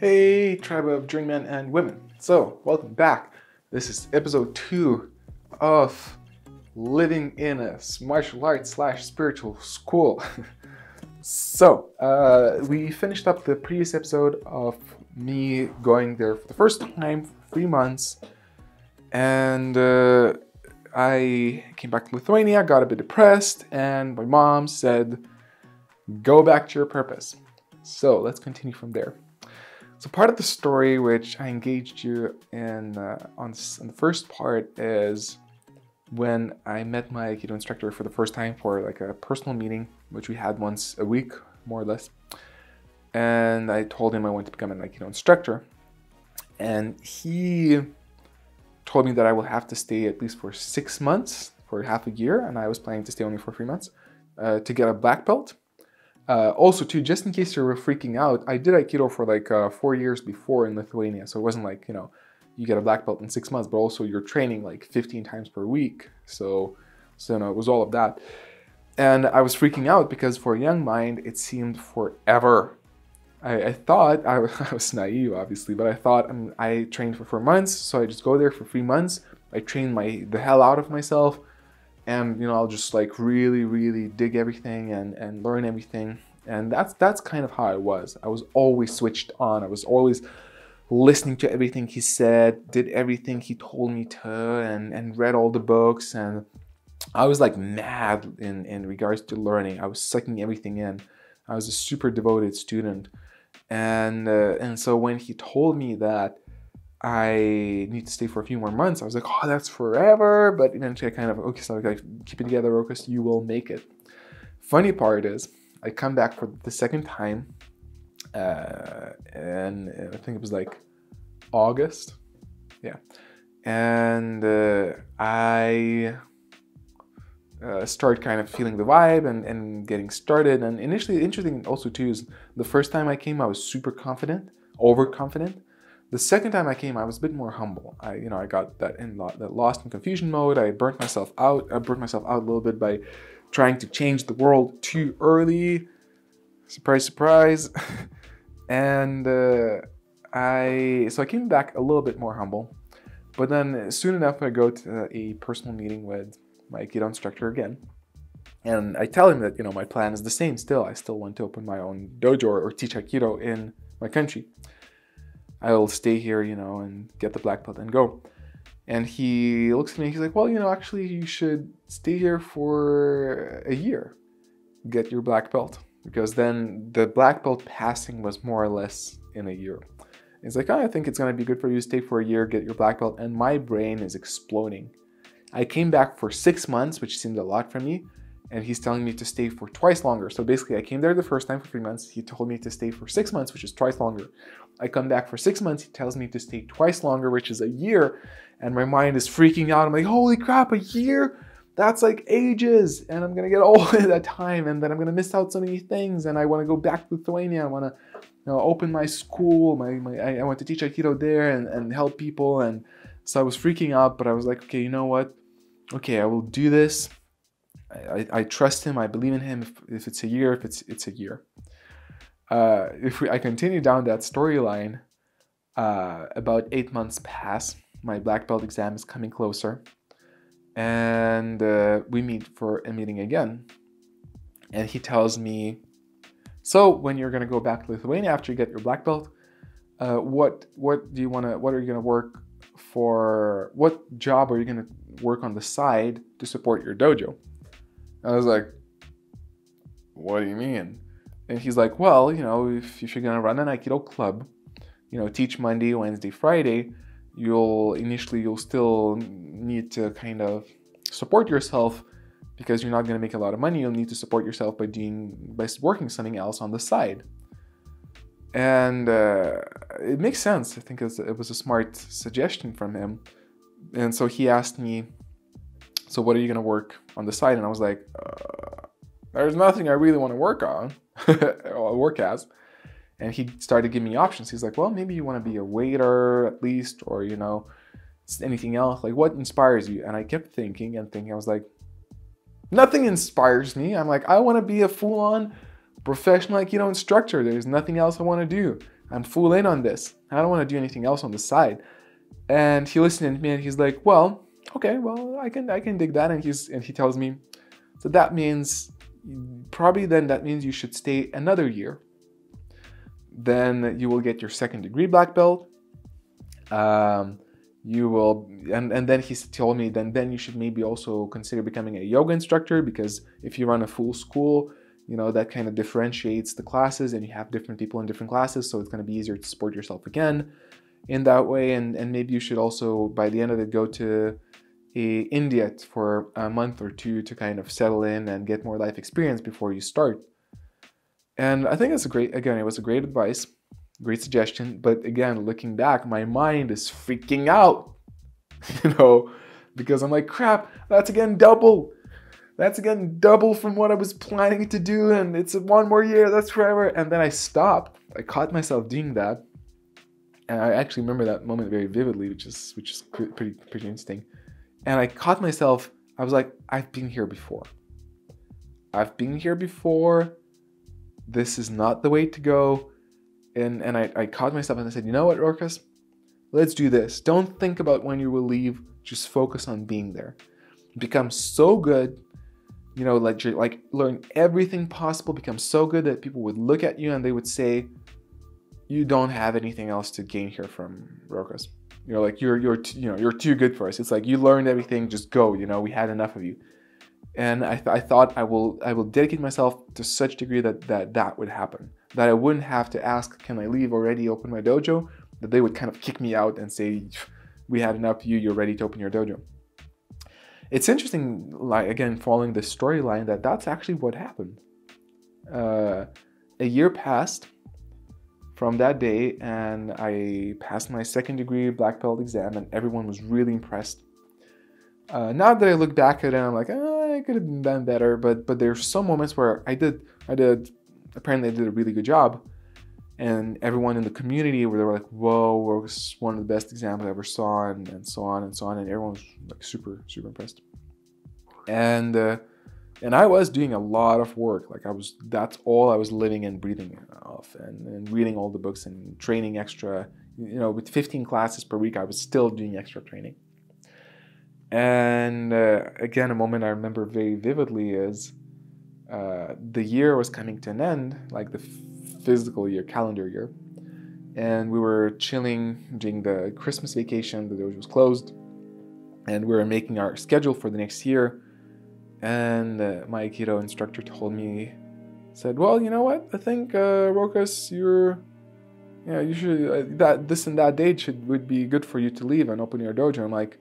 Hey, tribe of journeymen and women. So, welcome back. This is episode two of living in a martial arts slash spiritual school. so, uh, we finished up the previous episode of me going there for the first time for three months, and uh, I came back to Lithuania, got a bit depressed, and my mom said, Go back to your purpose. So, let's continue from there. So part of the story which I engaged you in uh, on, on, the first part is when I met my Aikido instructor for the first time for like a personal meeting, which we had once a week, more or less. And I told him I wanted to become an Aikido instructor. And he told me that I will have to stay at least for six months, for half a year, and I was planning to stay only for three months, uh, to get a black belt. Uh, also, too, just in case you were freaking out, I did Aikido for like uh, four years before in Lithuania, so it wasn't like you know you get a black belt in six months, but also you're training like 15 times per week. So, so you know, it was all of that, and I was freaking out because for a young mind, it seemed forever. I, I thought I, I, was naive, obviously, but I thought um, I trained for four months, so I just go there for three months. I train my the hell out of myself and you know I'll just like really really dig everything and and learn everything. And that's that's kind of how I was. I was always switched on. I was always listening to everything he said did everything he told me to and and read all the books. And I was like mad in in regards to learning. I was sucking everything in. I was a super devoted student. And uh, and so when he told me that I need to stay for a few more months. I was like, oh, that's forever. But eventually I kind of, okay, so I keep it together, Rokas, you will make it. Funny part is, I come back for the second time, uh, and I think it was like August. Yeah. And uh, I uh, start kind of feeling the vibe and, and getting started. And initially, interesting also too is the first time I came, I was super confident, overconfident the second time I came, I was a bit more humble. I, you know, I got that in that lost in confusion mode. I burnt myself out. I burnt myself out a little bit by trying to change the world too early. Surprise, surprise. and uh, I, so I came back a little bit more humble. But then soon enough, I go to a personal meeting with my Aikido instructor again. And I tell him that, you know, my plan is the same still. I still want to open my own dojo or teach Aikido in my country. I'll stay here, you know, and get the black belt and go. And he looks at me, he's like, well, you know, actually, you should stay here for a year, get your black belt. Because then the black belt passing was more or less in a year. He's like, oh, I think it's gonna be good for you to stay for a year, get your black belt. And my brain is exploding. I came back for six months, which seemed a lot for me and he's telling me to stay for twice longer. So basically, I came there the first time for three months. He told me to stay for six months, which is twice longer. I come back for six months. He tells me to stay twice longer, which is a year. And my mind is freaking out. I'm like, holy crap, a year? That's like ages. And I'm going to get old at that time. And then I'm going to miss out so many things. And I want to go back to Lithuania. I want to you know, open my school. My, my, I want to teach Aikido there and, and help people. And so I was freaking out, but I was like, okay, you know what? Okay, I will do this I, I trust him. I believe in him. If, if it's a year, if it's it's a year. Uh, if we, I continue down that storyline, uh, about eight months pass. My black belt exam is coming closer, and uh, we meet for a meeting again. And he tells me, "So when you're gonna go back to Lithuania after you get your black belt, uh, what what do you wanna? What are you gonna work for? What job are you gonna work on the side to support your dojo?" I was like, what do you mean? And he's like, well, you know, if, if you're gonna run an Aikido club, you know, teach Monday, Wednesday, Friday, you'll initially you'll still need to kind of support yourself because you're not gonna make a lot of money. You'll need to support yourself by doing by working something else on the side. And uh, it makes sense. I think it was a smart suggestion from him. And so he asked me, so what are you going to work on the side? And I was like, uh, there's nothing I really want to work on work as. And he started giving me options. He's like, well, maybe you want to be a waiter at least, or, you know, anything else. Like, what inspires you? And I kept thinking and thinking. I was like, nothing inspires me. I'm like, I want to be a full on professional, like, you know, instructor. There's nothing else I want to do. I'm full in on this. I don't want to do anything else on the side. And he listened to me and he's like, well, okay, well, I can I can dig that. And he's and he tells me, so that means probably then that means you should stay another year. Then you will get your second degree black belt. Um, you will and and then he told me then then you should maybe also consider becoming a yoga instructor because if you run a full school you know that kind of differentiates the classes and you have different people in different classes so it's going to be easier to support yourself again in that way and and maybe you should also by the end of it go to India for a month or two to kind of settle in and get more life experience before you start and i think it's a great again it was a great advice great suggestion. But again, looking back, my mind is freaking out, you know, because I'm like, crap, that's again double. That's again double from what I was planning to do, and it's one more year, that's forever. And then I stopped. I caught myself doing that. And I actually remember that moment very vividly, which is which is pretty pretty interesting. And I caught myself, I was like, I've been here before. I've been here before. This is not the way to go and and I, I caught myself and I said, you know what, Rokas, let's do this. Don't think about when you will leave. Just focus on being there. Become so good, you know, like like learn everything possible. Become so good that people would look at you and they would say, you don't have anything else to gain here from Rokas. You know, like you're you're t- you know you're too good for us. It's like you learned everything. Just go. You know, we had enough of you. And I, th- I thought I will I will dedicate myself to such degree that that that would happen that I wouldn't have to ask, can I leave already, open my dojo? That they would kind of kick me out and say, we had enough of you, you're ready to open your dojo. It's interesting, like again, following the storyline, that that's actually what happened. Uh, a year passed from that day, and I passed my second degree black belt exam, and everyone was really impressed. Uh, now that I look back at it, I'm like, oh, I could have done better, but but there's some moments where I did I did apparently they did a really good job. And everyone in the community where they were like, whoa, was one of the best examples I ever saw, and, and so on and so on. And everyone was like super, super impressed. And uh, and I was doing a lot of work. Like I was, that's all I was living and breathing off, and, and reading all the books and training extra. You know, with 15 classes per week, I was still doing extra training. And uh, again, a moment I remember very vividly is uh, the year was coming to an end, like the physical year, calendar year, and we were chilling during the Christmas vacation. The dojo was closed, and we were making our schedule for the next year. And uh, my Aikido instructor told me, said, "Well, you know what? I think uh, Rokas, you're, yeah, you should uh, that this and that date should would be good for you to leave and open your dojo." I'm like,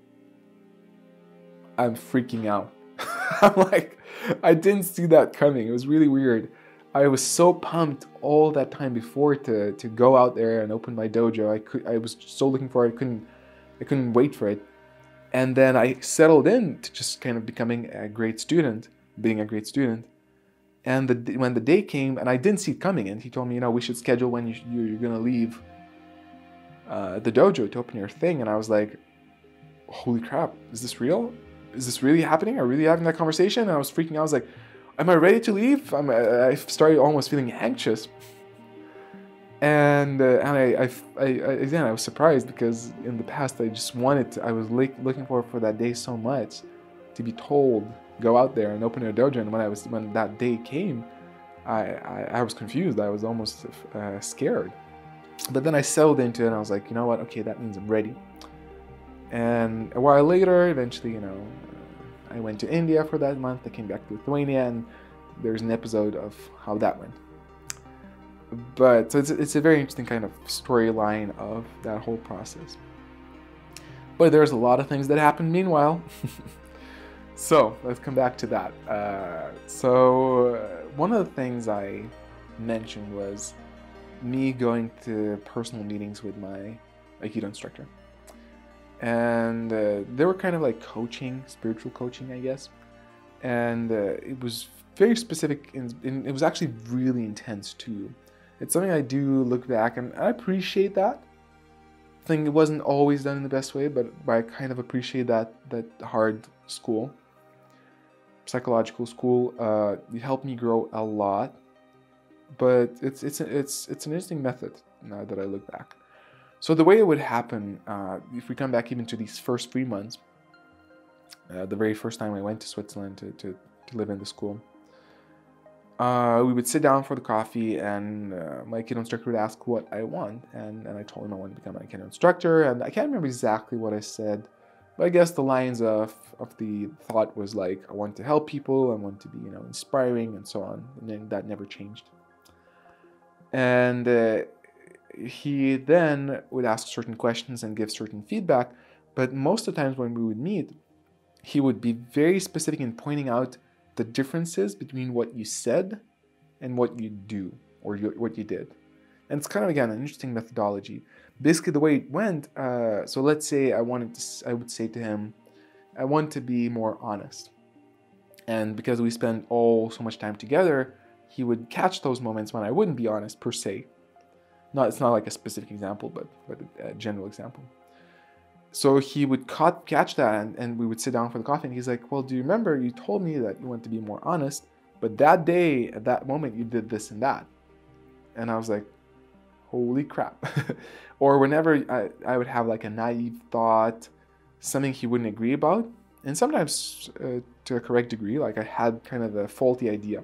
I'm freaking out. I'm like, I didn't see that coming. It was really weird. I was so pumped all that time before to to go out there and open my dojo. I could I was so looking for it. I couldn't I couldn't wait for it. And then I settled in to just kind of becoming a great student, being a great student. And the, when the day came, and I didn't see it coming, and he told me, you know, we should schedule when you, you're gonna leave uh, the dojo to open your thing. And I was like, holy crap, is this real? is this really happening? Are we really having that conversation? And I was freaking out. I was like, am I ready to leave? I'm, I started almost feeling anxious. And, uh, and I, I, I, again, I was surprised because in the past I just wanted to, I was looking for for that day so much to be told, go out there and open your dojo. And when I was, when that day came, I, I, I was confused. I was almost uh, scared. But then I settled into it and I was like, you know what? Okay, that means I'm ready. And a while later, eventually, you know, I went to India for that month. I came back to Lithuania, and there's an episode of how that went. But so it's, it's a very interesting kind of storyline of that whole process. But there's a lot of things that happened meanwhile. so let's come back to that. Uh, so uh, one of the things I mentioned was me going to personal meetings with my Aikido instructor and uh, they were kind of like coaching, spiritual coaching, I guess. And uh, it was very specific, and, and, it was actually really intense too. It's something I do look back and I appreciate that. I think it wasn't always done in the best way, but, but I kind of appreciate that that hard school, psychological school. Uh, it helped me grow a lot, but it's it's it's it's an interesting method now that I look back. So the way it would happen, uh, if we come back even to these first three months, uh, the very first time I went to Switzerland to, to, to live in the school, uh, we would sit down for the coffee and uh, my Aikido instructor would ask what I want. And, and I told him I wanted to become Aikido instructor. And I can't remember exactly what I said, but I guess the lines of, of the thought was like, I want to help people, I want to be, you know, inspiring and so on. And then that never changed. And uh, he then would ask certain questions and give certain feedback. But most of the times when we would meet, he would be very specific in pointing out the differences between what you said and what you do or you, what you did. And it's kind of again an interesting methodology. Basically, the way it went. Uh, so let's say I wanted to, I would say to him, I want to be more honest. And because we spend all so much time together, he would catch those moments when I wouldn't be honest per se. Not it's not like a specific example, but but a general example so he would catch that and, and we would sit down for the coffee and he's like well do you remember you told me that you want to be more honest but that day at that moment you did this and that. And i was like holy crap. Or whenever I, I would have like a naive thought something he wouldn't agree about and sometimes uh, to a correct degree like i had kind of a faulty idea.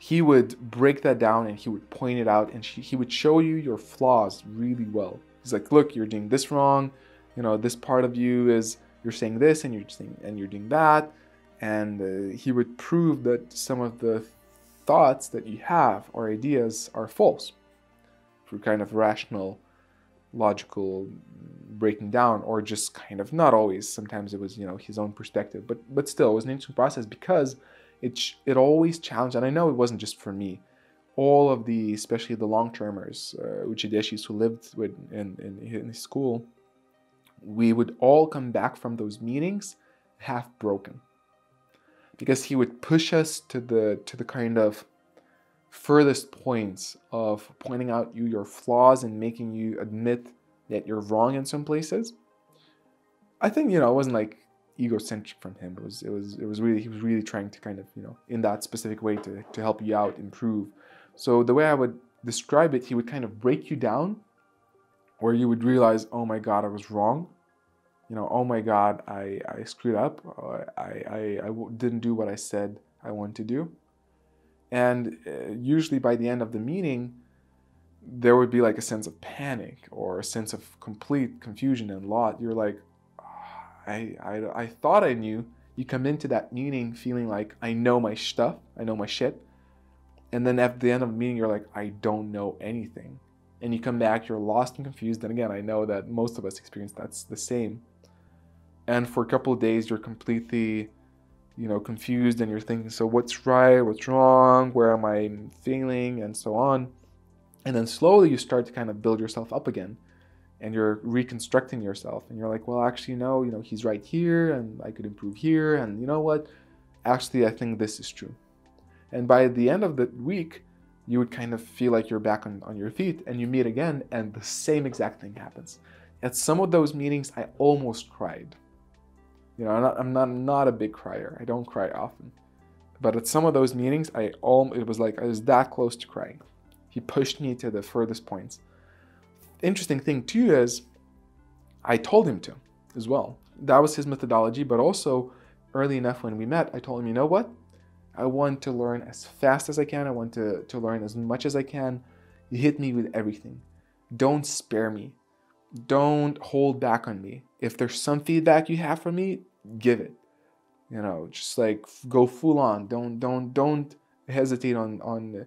He would break that down and he would point it out and he would show you your flaws really well He's like, look, you're doing this wrong. You know, this part of you is you're saying this and you're saying and you're doing that. And uh, he would prove that some of the thoughts that you have or ideas are false through kind of rational, logical breaking down, or just kind of not always. Sometimes it was you know his own perspective, but but still it was an interesting process because it it always challenged. And I know it wasn't just for me all of the, especially the long termers, uh, Uchideshis who lived with in, in, in his school, we would all come back from those meetings half broken because he would push us to the to the kind of furthest points of pointing out you your flaws and making you admit that you're wrong in some places. I think you know it wasn't like egocentric from him. It was it was it was really he was really trying to kind of you know in that specific way to to help you out, improve, so the way I would describe it, he would kind of break you down where you would realize, oh my God, I was wrong. You know, oh my God, I, I screwed up. I, I, I didn't do what I said I wanted to do. And uh, usually by the end of the meeting, there would be like a sense of panic or a sense of complete confusion and lot. You're like, oh, I, I, I thought I knew. You come into that meeting feeling like I know my stuff, I know my shit and then at the end of the meeting you're like i don't know anything. And you come back you're lost and confused. And again i know that most of us experience that's the same. And for a couple of days you're completely you know confused and you're thinking so what's right? What's wrong? Where am i failing? and so on. And then slowly you start to kind of build yourself up again and you're reconstructing yourself. And you're like well actually no you know he's right here and i could improve here. And you know what? Actually i think this is true and by the end of the week, you would kind of feel like you're back on, on your feet and you meet again, and the same exact thing happens. At some of those meetings, I almost cried. You know, I'm not, I'm not, not a big crier. I don't cry often. But at some of those meetings, I all it was like I was that close to crying. He pushed me to the furthest points. Interesting thing too is I told him to as well. That was his methodology, but also early enough when we met, I told him, you know what? I want to learn as fast as I can. I want to, to learn as much as I can. You hit me with everything. Don't spare me. Don't hold back on me. If there's some feedback you have for me, give it. You know, just like go full on. Don't don't don't hesitate on on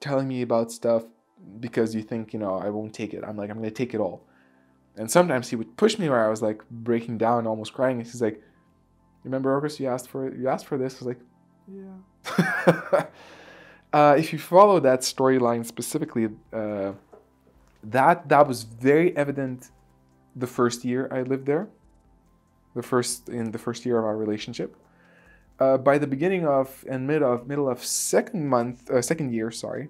telling me about stuff because you think, you know, I won't take it. I'm like, I'm gonna take it all. And sometimes he would push me where I was like breaking down, almost crying. And he's like, Remember, August, you asked for you asked for this. I was like, yeah. uh, if you follow that storyline specifically, uh, that that was very evident the first year I lived there, the first in the first year of our relationship. Uh, by the beginning of and mid of middle of second month, uh, second year, sorry,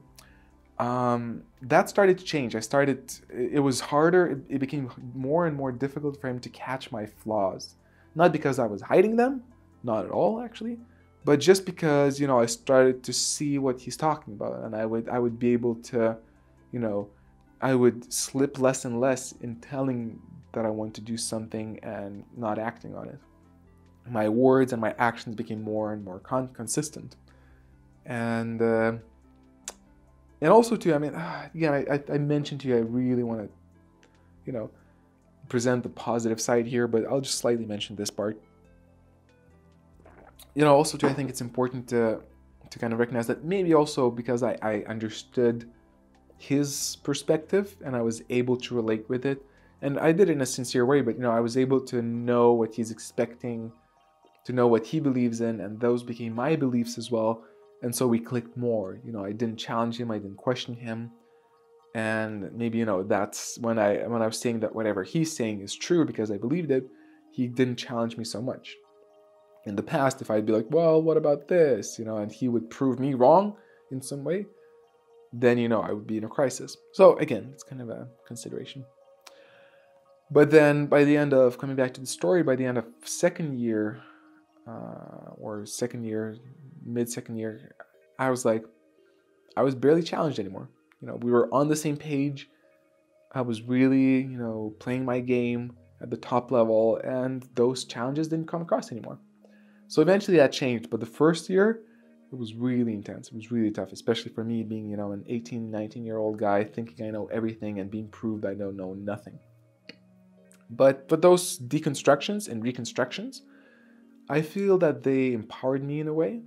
um, that started to change. I started. It was harder. It, it became more and more difficult for him to catch my flaws, not because I was hiding them, not at all actually, but just because you know I started to see what he's talking about, and I would I would be able to, you know, I would slip less and less in telling that I want to do something and not acting on it. My words and my actions became more and more con- consistent. And uh, and also too, I mean, again, I, I mentioned to you, I really want to, you know, present the positive side here, but I'll just slightly mention this part. You know, also too, I think it's important to to kind of recognize that maybe also because I, I understood his perspective and I was able to relate with it. And I did it in a sincere way, but you know, I was able to know what he's expecting, to know what he believes in, and those became my beliefs as well. And so we clicked more. You know, I didn't challenge him, I didn't question him. And maybe, you know, that's when I when I was saying that whatever he's saying is true because I believed it, he didn't challenge me so much. In the past, if I'd be like, well, what about this? You know, and he would prove me wrong in some way, then you know I would be in a crisis. So again, it's kind of a consideration. But then by the end of coming back to the story, by the end of second year uh, or second year, mid second year, I was like, I was barely challenged anymore. You know, we were on the same page. I was really, you know, playing my game at the top level, and those challenges didn't come across anymore. So eventually that changed, but the first year, it was really intense. It was really tough, especially for me being, you know, an 18, 19 year old guy thinking I know everything and being proved I don't know nothing. But but those deconstructions and reconstructions, I feel that they empowered me in a way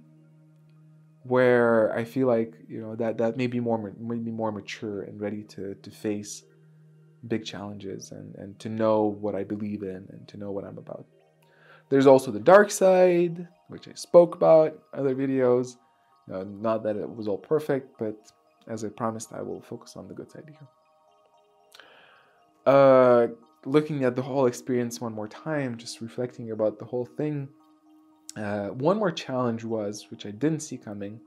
where I feel like, you know, that that made me more made me more mature and ready to to face big challenges and and to know what I believe in and to know what I'm about. There's also the dark side, which I spoke about other videos. Know, not that it was all perfect, but as I promised, I will focus on the good side here. Uh, looking at the whole experience one more time, just reflecting about the whole thing, uh, one more challenge was, which I didn't see coming,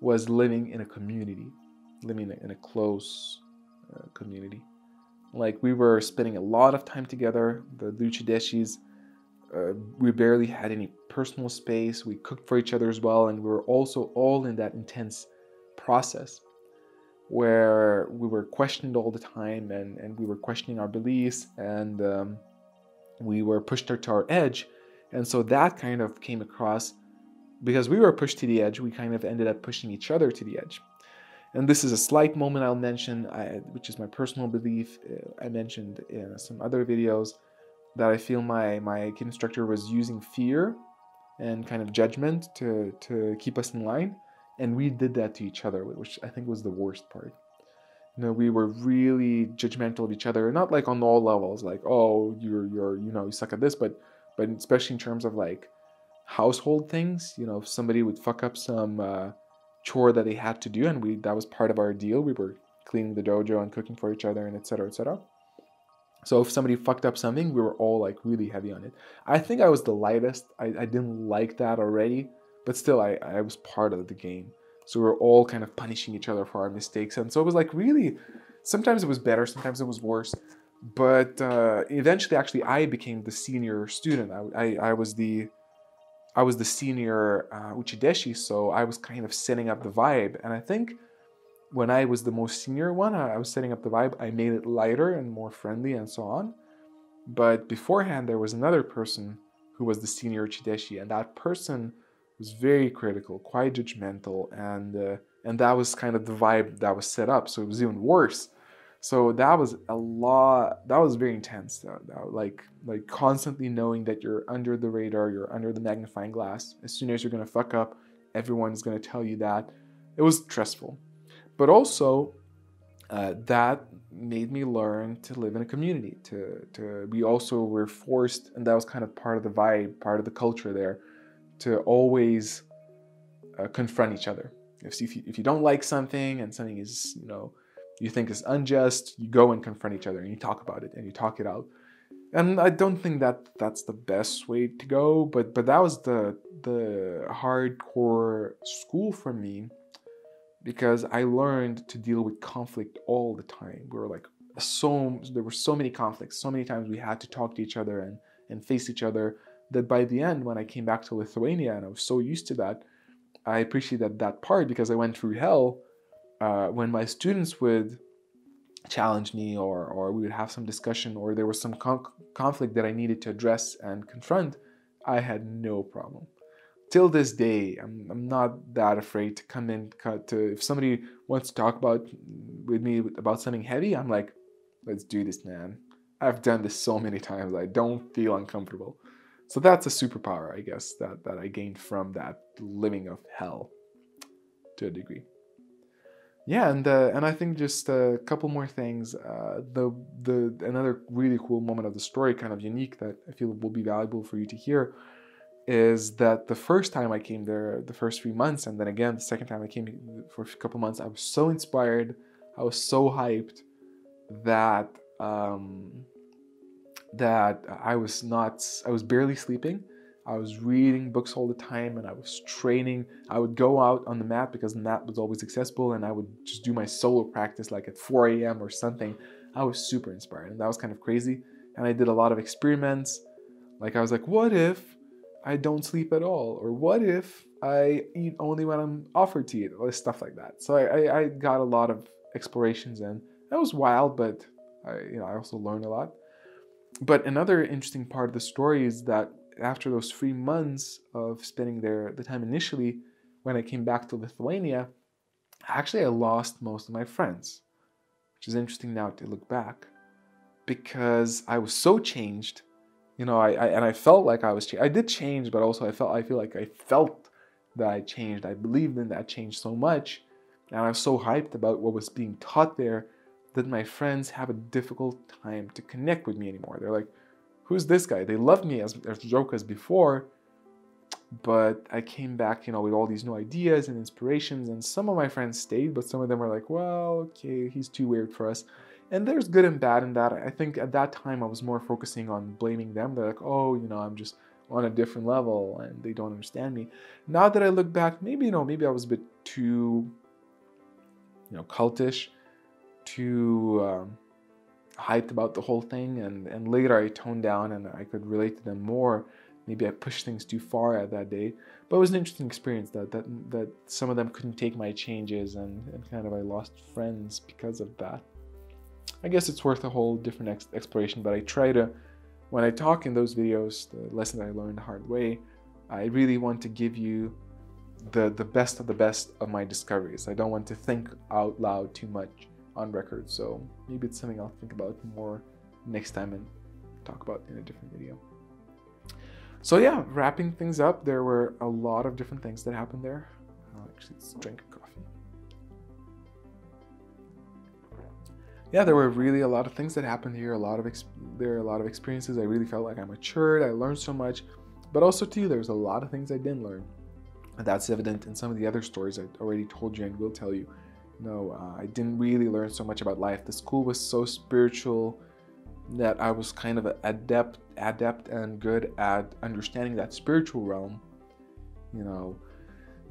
was living in a community, living in a close uh, community. Like we were spending a lot of time together. The Uchideshis uh, we barely had any personal space. We cooked for each other as well, and we were also all in that intense process where we were questioned all the time, and and we were questioning our beliefs, and um, we were pushed to our edge, and so that kind of came across because we were pushed to the edge. We kind of ended up pushing each other to the edge. And this is a slight moment I'll mention, I, which is my personal belief. Uh, I mentioned in some other videos that I feel my my Aikido instructor was using fear and kind of judgment to to keep us in line, and we did that to each other, which I think was the worst part. You know, we were really judgmental of each other, not like on all levels, like oh you're you're you know you suck at this, but but especially in terms of like household things. You know, if somebody would fuck up some uh, chore that they had to do, and we that was part of our deal. We were cleaning the dojo and cooking for each other, and etc. etc. So if somebody fucked up something, we were all like really heavy on it. I think I was the lightest. I, I didn't like that already, but still, I, I was part of the game. So we were all kind of punishing each other for our mistakes. And so it was like really, sometimes it was better, sometimes it was worse. But uh, eventually, actually, I became the senior student. I, I, I was the I was the senior uh, Uchideshi, so I was kind of setting up the vibe. And I think when I was the most senior one, I was setting up the vibe. I made it lighter and more friendly and so on. But beforehand, there was another person who was the senior Uchideshi, and that person was very critical, quite judgmental, and uh, and that was kind of the vibe that was set up. So it was even worse. So that was a lot. That was very intense. Like like constantly knowing that you're under the radar, you're under the magnifying glass. As soon as you're gonna fuck up, everyone's gonna tell you that. It was stressful. But also, uh, that made me learn to live in a community. To, to we also were forced, and that was kind of part of the vibe, part of the culture there, to always uh, confront each other. If, if you, if you don't like something and something is you know you think is unjust, you go and confront each other and you talk about it and you talk it out. And I don't think that that's the best way to go, but but that was the the hardcore school for me because I learned to deal with conflict all the time. We were like so there were so many conflicts, so many times we had to talk to each other and and face each other that by the end when I came back to Lithuania and I was so used to that, I appreciated that part because I went through hell uh, when my students would challenge me or or we would have some discussion or there was some con- conflict that I needed to address and confront, I had no problem. Till this day, I'm, I'm not that afraid to come in to if somebody wants to talk about with me about something heavy, I'm like, let's do this, man. I've done this so many times. I don't feel uncomfortable. So that's a superpower, I guess, that, that I gained from that living of hell to a degree yeah, and uh, and I think just a couple more things. Uh, the the another really cool moment of the story, kind of unique, that I feel will be valuable for you to hear, is that the first time I came there, the first three months, and then again the second time I came for a couple months, I was so inspired, I was so hyped that um, that I was not, I was barely sleeping I was reading books all the time and I was training. I would go out on the mat because the mat was always accessible and I would just do my solo practice like at 4 a.m. or something. I was super inspired and that was kind of crazy. And I did a lot of experiments. Like I was like, what if I don't sleep at all? Or what if I eat only when I'm offered to eat? Or stuff like that. So I, I, I got a lot of explorations in. That was wild, but I, you know, I also learned a lot. But another interesting part of the story is that after those three months of spending there, the time initially when I came back to Lithuania, actually I lost most of my friends, which is interesting now to look back, because I was so changed, you know, I, I and I felt like I was I did change, but also I felt I feel like I felt that I changed. I believed in that change so much, and I was so hyped about what was being taught there that my friends have a difficult time to connect with me anymore. They're like, who's this guy? They loved me as, as joke as before, but I came back, you know, with all these new ideas and inspirations, and some of my friends stayed, but some of them were like, well, okay, he's too weird for us. And there's good and bad in that. I think at that time I was more focusing on blaming them. They're like, oh, you know, I'm just on a different level and they don't understand me. Now that I look back, maybe, you know, maybe I was a bit too, you know, cultish, too, um, hyped about the whole thing and, and later I toned down and I could relate to them more. Maybe I pushed things too far at that day. But it was an interesting experience that that, that some of them couldn't take my changes and, and kind of I lost friends because of that. I guess it's worth a whole different ex- exploration, but I try to, when I talk in those videos, the lesson I learned the hard way, I really want to give you the, the best of the best of my discoveries. I don't want to think out loud too much on record. So maybe it's something I'll think about more next time and talk about in a different video. So yeah, wrapping things up, there were a lot of different things that happened there. Uh, actually, let's drink Yeah, there were really a lot of things that happened here. A lot of there are a lot of experiences. I really felt like I matured. I learned so much, but also too, there's a lot of things I didn't learn. And that's evident in some of the other stories I already told you and will tell you no, uh, I didn't really learn so much about life. The school was so spiritual that I was kind of adept, adept and good at understanding that spiritual realm. You know,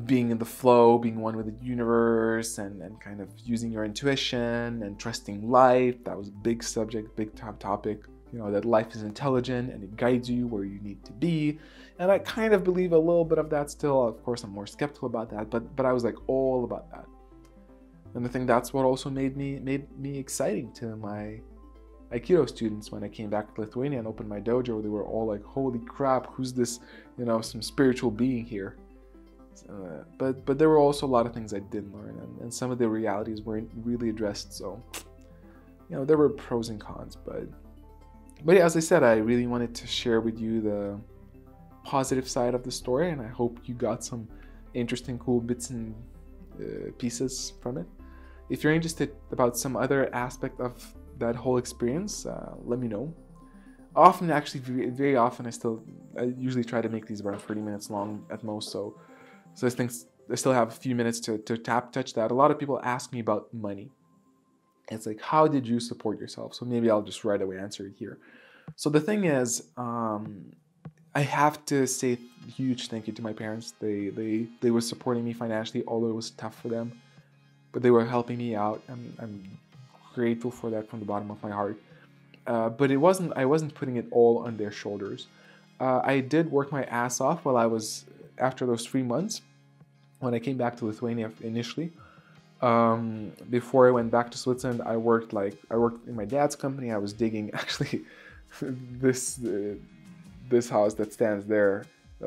being in the flow, being one with the universe, and, and kind of using your intuition and trusting life. That was a big subject, big top topic. You know, that life is intelligent and it guides you where you need to be. And I kind of believe a little bit of that still. Of course, I'm more skeptical about that, but but I was like all about that and I think that's what also made me made me exciting to my Aikido students when I came back to Lithuania and opened my dojo. They were all like, "Holy crap, who's this? You know, some spiritual being here." Uh, but but there were also a lot of things I didn't learn, and, and some of the realities weren't really addressed. So, you know, there were pros and cons, but but yeah, as I said, I really wanted to share with you the positive side of the story, and I hope you got some interesting, cool bits and uh, pieces from it. If you're interested about some other aspect of that whole experience, uh, let me know. Often, actually, very, often, I still, I usually try to make these around 30 minutes long at most. So, so I think I still have a few minutes to, to tap touch that. A lot of people ask me about money. It's like, how did you support yourself? So maybe I'll just right away answer it here. So the thing is, um, I have to say huge thank you to my parents. They they they were supporting me financially, although it was tough for them but they were helping me out. I'm, I'm grateful for that from the bottom of my heart. Uh, but it wasn't I wasn't putting it all on their shoulders. Uh, I did work my ass off while I was after those three months when I came back to Lithuania initially. Um, before I went back to Switzerland, I worked like I worked in my dad's company. I was digging actually this uh, this house that stands there.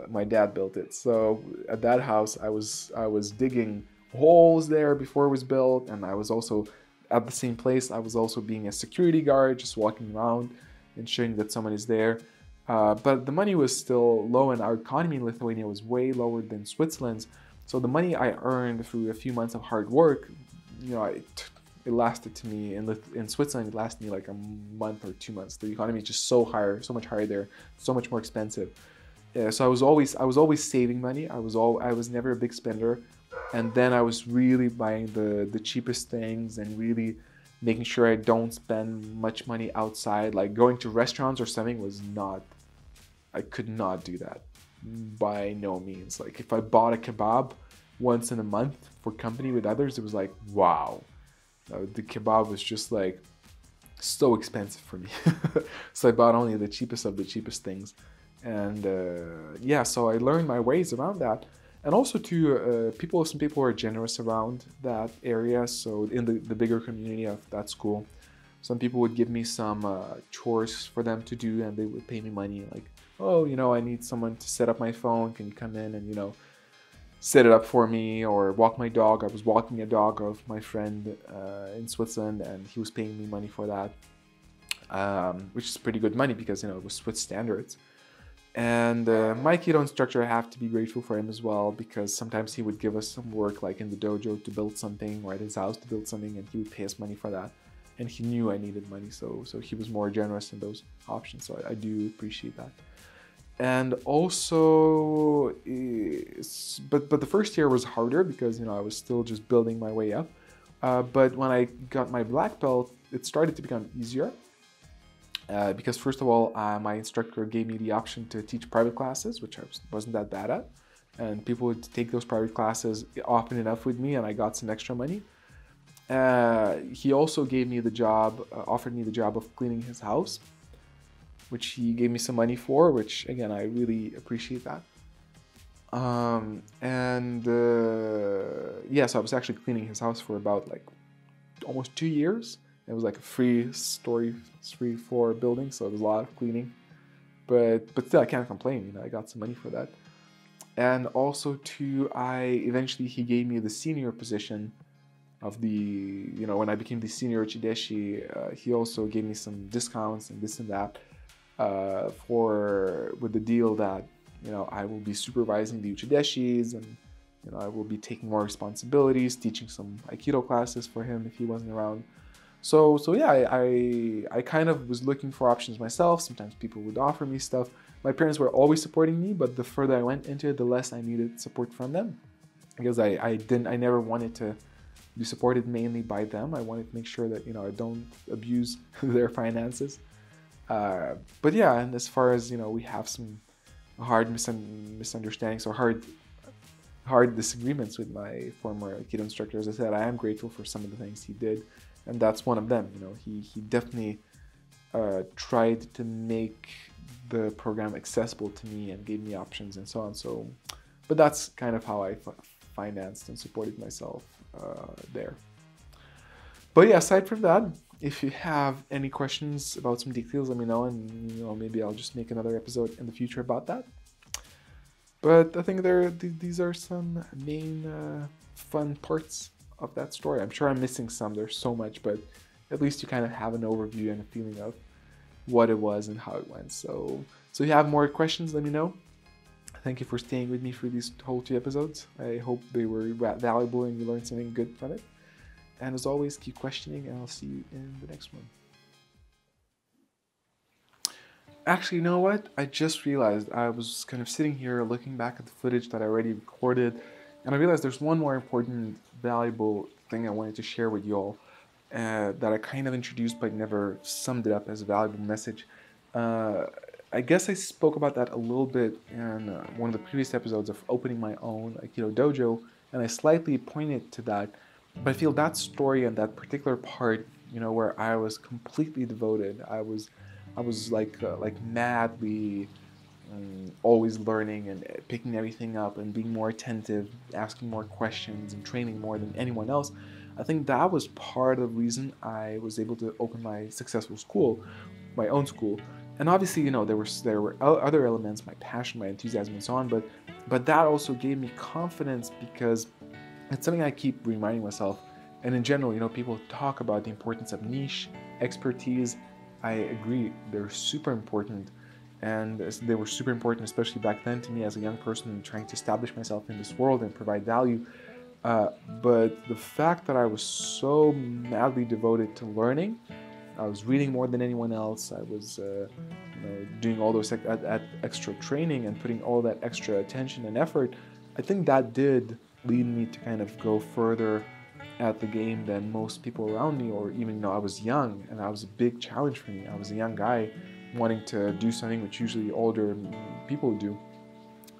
My dad built it. So at that house, I was I was digging holes there before it was built, and I was also at the same place. I was also being a security guard, just walking around, ensuring that someone is there. Uh, but the money was still low, and our economy in Lithuania was way lower than Switzerland's. So the money I earned through a few months of hard work, you know, it, it lasted to me in in Switzerland. It lasted me like a month or two months. The economy is just so higher, so much higher there, so much more expensive. Yeah, so I was always I was always saving money. I was all I was never a big spender, and then I was really buying the the cheapest things and really making sure I don't spend much money outside. Like going to restaurants or something was not I could not do that by no means. Like if I bought a kebab once in a month for company with others, it was like wow, uh, the kebab was just like so expensive for me. so I bought only the cheapest of the cheapest things, and uh, yeah, so I learned my ways around that. And also to uh, people, some people are generous around that area. So in the, the bigger community of that school, some people would give me some uh, chores for them to do, and they would pay me money, like oh, you know, I need someone to set up my phone. Can you come in and, you know, set it up for me or walk my dog? I was walking a dog of my friend uh, in Switzerland and he was paying me money for that, um, which is pretty good money because, you know, it was Swiss standards. And uh, my Aikido instructor, I have to be grateful for him as well because sometimes he would give us some work, like in the dojo, to build something or at his house to build something, and he would pay us money for that. And he knew I needed money, so so he was more generous in those options. So I, I do appreciate that and also but but the first year was harder because you know I was still just building my way up. Uh, but when I got my black belt it started to become easier. Uh, because first of all uh, my instructor gave me the option to teach private classes which I wasn't that bad at. And people would take those private classes often enough with me and I got some extra money. Uh, he also gave me the job uh, offered me the job of cleaning his house which he gave me some money for, which again, I really appreciate that. Um, and uh, yeah, so I was actually cleaning his house for about like almost two years. It was like a free story, three floor building, so it was a lot of cleaning. But but still, I can't complain. You know, I got some money for that. And also, too, I eventually he gave me the senior position of the you know when I became the senior Uchideshi, uh, he also gave me some discounts and this and that uh, for with the deal that you know I will be supervising the uchideshis and you know I will be taking more responsibilities, teaching some aikido classes for him if he wasn't around. So so yeah, I, I, I kind of was looking for options myself. Sometimes people would offer me stuff. My parents were always supporting me, but the further I went into it, the less I needed support from them because I, I didn't I never wanted to be supported mainly by them. I wanted to make sure that you know I don't abuse their finances. Uh, but yeah, and as far as you know, we have some hard misunderstandings or hard hard disagreements with my former Aikido instructor. As I said, I am grateful for some of the things he did, and that's one of them. You know, he he definitely uh, tried to make the program accessible to me and gave me options and so on. So, but that's kind of how I financed and supported myself uh, there. But yeah, aside from that, if you have any questions about some details, let me know, and you know maybe I'll just make another episode in the future about that. But I think there these are some main uh, fun parts of that story. I'm sure I'm missing some. There's so much, but at least you kind of have an overview and a feeling of what it was and how it went. So, so if you have more questions, let me know. Thank you for staying with me for these whole two episodes. I hope they were valuable and you learned something good from it. And as always, keep questioning, and I'll see you in the next one. Actually, you know what? I just realized I was kind of sitting here looking back at the footage that I already recorded, and I realized there's one more important, valuable thing I wanted to share with y'all uh, that I kind of introduced but never summed it up as a valuable message. Uh, I guess I spoke about that a little bit in uh, one of the previous episodes of opening my own Aikido dojo, and I slightly pointed to that but I feel that story and that particular part, you know, where I was completely devoted, I was, I was like uh, like madly um, always learning and picking everything up and being more attentive, asking more questions and training more than anyone else. I think that was part of the reason I was able to open my successful school, my own school. And obviously, you know, there were there were other elements, my passion, my enthusiasm, and so on. But but that also gave me confidence because it's something I keep reminding myself. And in general, you know, people talk about the importance of niche expertise. I agree; they're super important and they were super important, especially back then to me as a young person trying to establish myself in this world and provide value. Uh, but the fact that I was so madly devoted to learning, I was reading more than anyone else. I was, uh, you know, doing all those extra training and putting all that extra attention and effort. I think that did lead me to kind of go further at the game than most people around me, or even you know I was young and that was a big challenge for me. I was a young guy wanting to do something which usually older people do,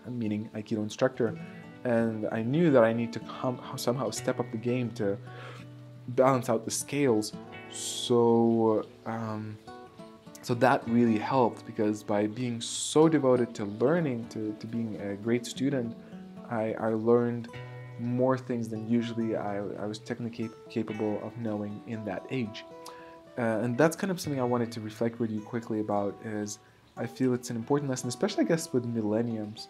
meaning Aikido instructor. And I knew that I need to come, somehow step up the game to balance out the scales. So, um, so that really helped because by being so devoted to learning, to, to being a great student, I, I learned more things than usually I, I was technically capable of knowing in that age. Uh, and that's kind of something I wanted to reflect with you quickly about is I feel it's an important lesson, especially I guess with millenniums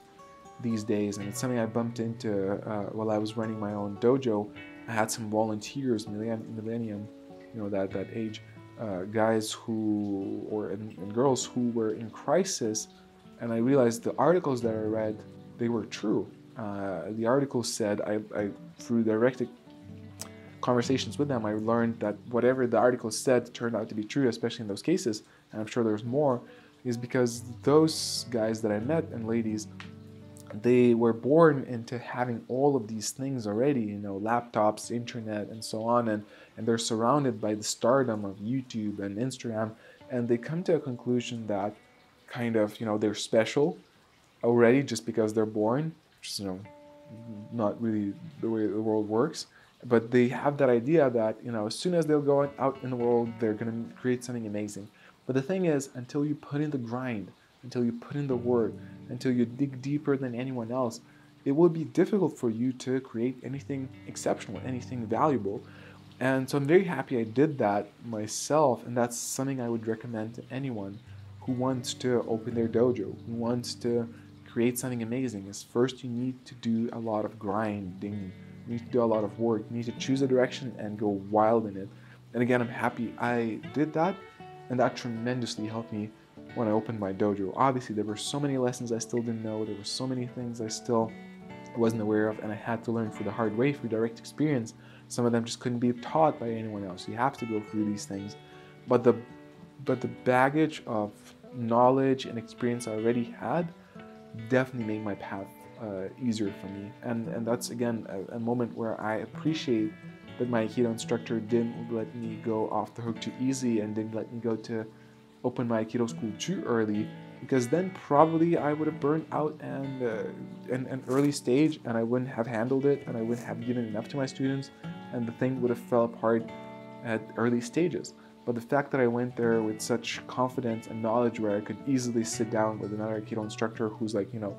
these days. And it's something I bumped into uh, while I was running my own dojo. I had some volunteers, millennium, you know, that, that age, uh, guys who, or and, and girls who were in crisis. And I realized the articles that I read, they were true. Uh, the article said, I, I through direct conversations with them, I learned that whatever the article said turned out to be true, especially in those cases, and I'm sure there's more, is because those guys that I met and ladies, they were born into having all of these things already, you know, laptops, internet, and so on, and, and they're surrounded by the stardom of YouTube and Instagram, and they come to a conclusion that kind of, you know, they're special already just because they're born, which is, you know, not really the way the world works. But they have that idea that you know as soon as they'll go out in the world they're going to create something amazing. But the thing is until you put in the grind until you put in the work until you dig deeper than anyone else it will be difficult for you to create anything exceptional anything valuable. And so i'm very happy i did that myself and that's something i would recommend to anyone who wants to open their dojo who wants to create something amazing is first you need to do a lot of grinding you need to do a lot of work. You need to choose a direction and go wild in it. And again, I'm happy I did that, and that tremendously helped me when I opened my dojo. Obviously, there were so many lessons I still didn't know. There were so many things I still wasn't aware of, and I had to learn through the hard way, through direct experience. Some of them just couldn't be taught by anyone else. You have to go through these things. But the but the baggage of knowledge and experience I already had definitely made my path uh, easier for me. And, and that's again a, a, moment where I appreciate that my Aikido instructor didn't let me go off the hook too easy and didn't let me go to open my Aikido school too early because then probably I would have burned out and uh, in an early stage and I wouldn't have handled it and I wouldn't have given enough to my students and the thing would have fell apart at early stages. But the fact that I went there with such confidence and knowledge where I could easily sit down with another Aikido instructor who's like, you know,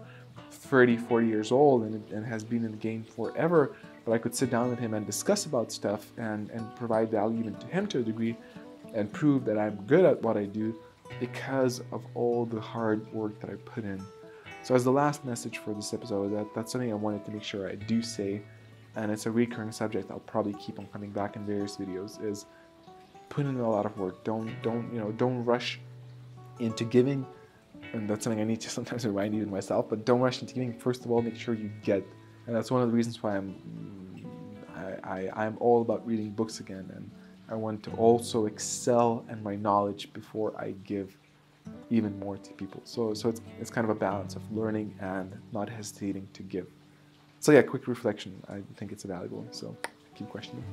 30, 40 years old and, and has been in the game forever, but I could sit down with him and discuss about stuff and, and provide value even to him to a degree and prove that I'm good at what I do because of all the hard work that I put in. So as the last message for this episode, that, that's something I wanted to make sure I do say, and it's a recurring subject I'll probably keep on coming back in various videos, is put in a lot of work. Don't don't you know don't rush into giving and that's something I need to sometimes remind even myself. But don't rush into giving. First of all, make sure you get, and that's one of the reasons why I'm I, I I'm all about reading books again, and I want to also excel in my knowledge before I give even more to people. So so it's it's kind of a balance of learning and not hesitating to give. So yeah, quick reflection. I think it's valuable. So keep questioning.